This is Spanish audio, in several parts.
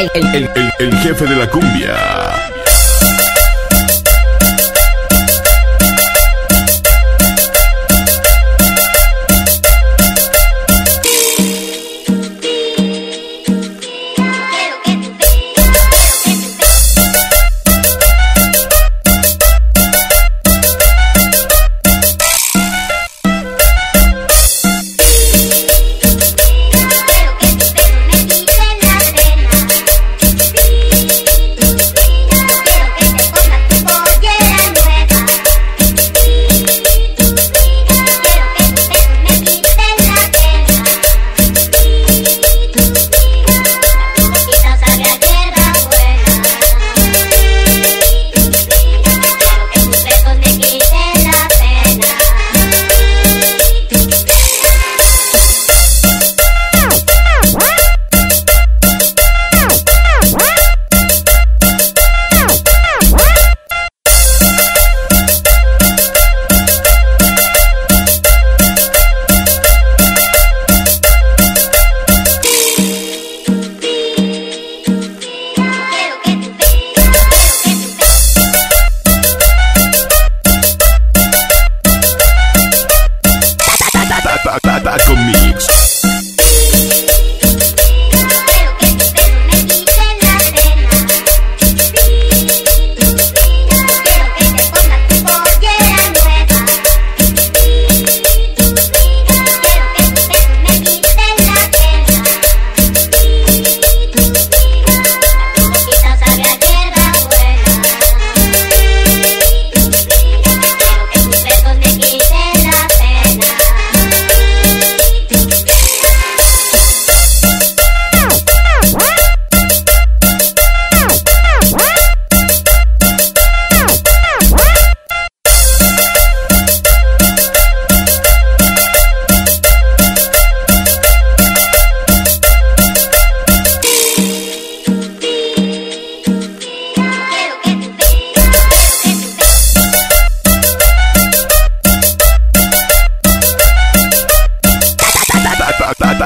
el, el, el, jefe de la cumbia.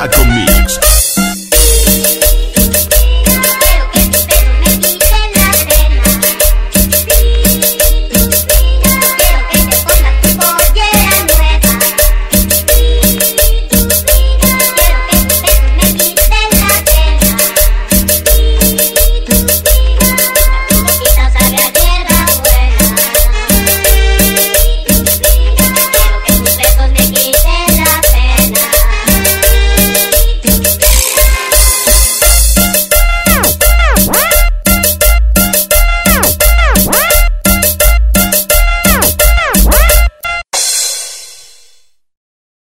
Mix.